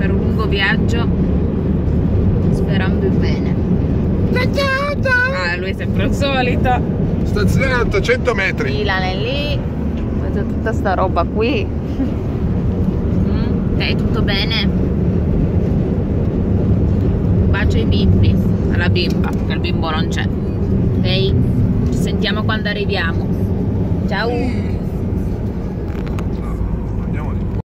per un lungo viaggio sperando in bene. Ah, lui è sempre il solito. Stazione 800 metri. Milan è lì. Vedete tutta sta roba qui. Mm, tutto bene? Un bacio ai bimbi, alla bimba, che il bimbo non c'è. Ok? Ci sentiamo quando arriviamo. Ciao!